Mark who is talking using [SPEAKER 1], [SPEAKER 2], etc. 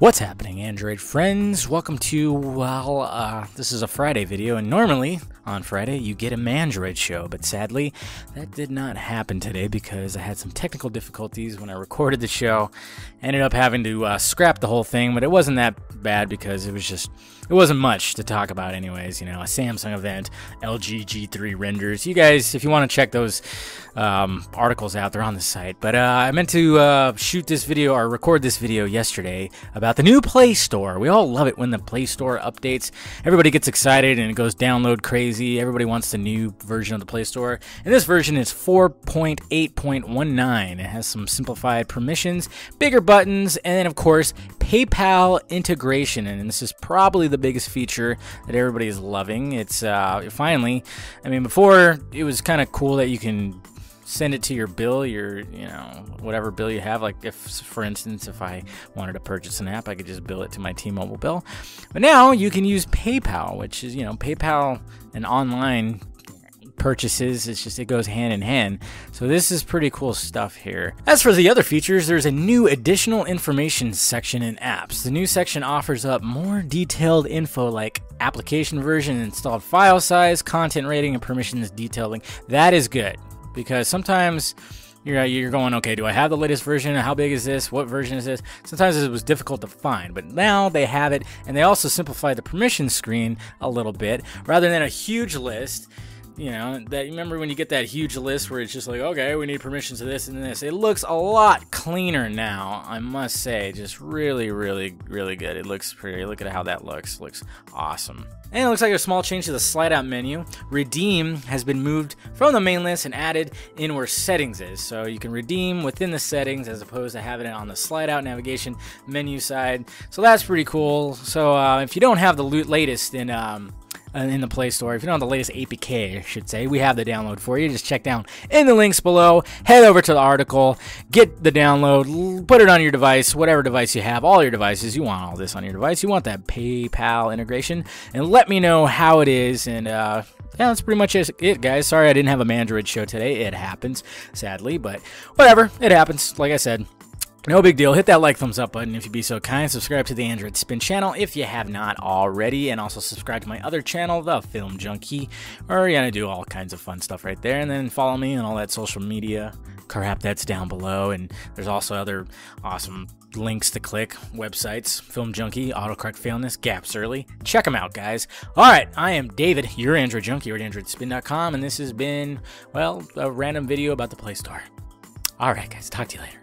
[SPEAKER 1] What's happening, Android friends? Welcome to, well, uh, this is a Friday video, and normally on Friday you get a Mandroid show, but sadly that did not happen today because I had some technical difficulties when I recorded the show. Ended up having to uh, scrap the whole thing, but it wasn't that bad because it was just, it wasn't much to talk about, anyways. You know, a Samsung event, LG G3 renders. You guys, if you want to check those um, articles out, they're on the site. But uh, I meant to uh, shoot this video or record this video yesterday about the new Play Store. We all love it when the Play Store updates. Everybody gets excited and it goes download crazy. Everybody wants the new version of the Play Store. And this version is 4.8.19. It has some simplified permissions, bigger buttons, and then, of course, PayPal integration. And this is probably the biggest feature that everybody is loving. It's uh, finally, I mean, before it was kind of cool that you can send it to your bill, your you know whatever bill you have. Like if, for instance, if I wanted to purchase an app, I could just bill it to my T-Mobile bill. But now you can use PayPal, which is you know PayPal and online purchases. It's just it goes hand in hand. So this is pretty cool stuff here. As for the other features, there's a new additional information section in apps. The new section offers up more detailed info like application version, installed file size, content rating, and permissions detailing. That is good because sometimes you're uh, you're going okay do i have the latest version? How big is this? What version is this? Sometimes it was difficult to find but now they have it and they also simplify the permission screen a little bit. Rather than a huge list you know that remember when you get that huge list where it's just like okay we need permissions to this and this it looks a lot cleaner now i must say just really really really good it looks pretty look at how that looks looks awesome and it looks like a small change to the slide out menu. Redeem has been moved from the main list and added in where settings is. So you can redeem within the settings as opposed to having it on the slide out navigation menu side. So that's pretty cool. So uh, if you don't have the latest then um, in the Play Store. If you don't have the latest APK, I should say, we have the download for you. Just check down in the links below. Head over to the article, get the download, put it on your device, whatever device you have, all your devices. You want all this on your device. You want that PayPal integration, and let me know how it is. And uh, yeah, that's pretty much it, guys. Sorry I didn't have a Mandroid show today. It happens, sadly, but whatever. It happens. Like I said. No big deal. Hit that like, thumbs up button if you'd be so kind. Subscribe to the Android Spin channel if you have not already. And also subscribe to my other channel, The Film Junkee. Or you're going to do all kinds of fun stuff right there. And then follow me on all that social media crap that's down below. And there's also other awesome links to click, websites, Film Junkee, Autocorrect Failness, Gapps Early. Check them out, guys. All right, I am David, your Android Junkie, at AndroidSpin.com. And this has been, well, a random video about the Play Store. All right, guys, talk to you later.